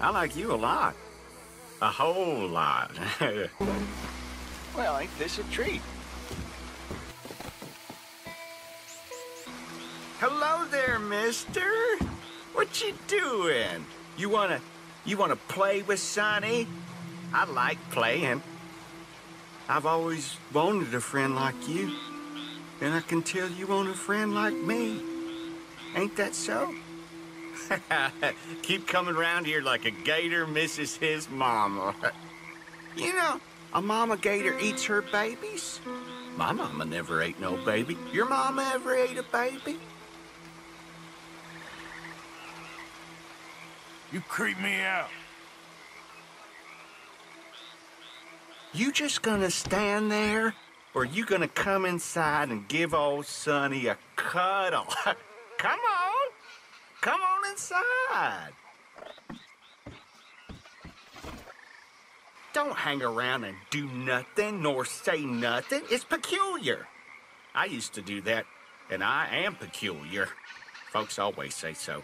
I like you a lot. A whole lot. Well, ain't this a treat? Hello there, mister. What you doing? You wanna you wanna play with Sonny? I like playing. I've always wanted a friend like you. And I can tell you want a friend like me. Ain't that so? Keep coming round here like a gator misses his mama. you know, a mama gator eats her babies. My mama never ate no baby. Your mama ever ate a baby? You creep me out. You just gonna stand there? Or you gonna come inside and give old Sonny a cuddle? come on! Come on inside! Don't hang around and do nothing nor say nothing. It's peculiar. I used to do that, and I am peculiar. Folks always say so.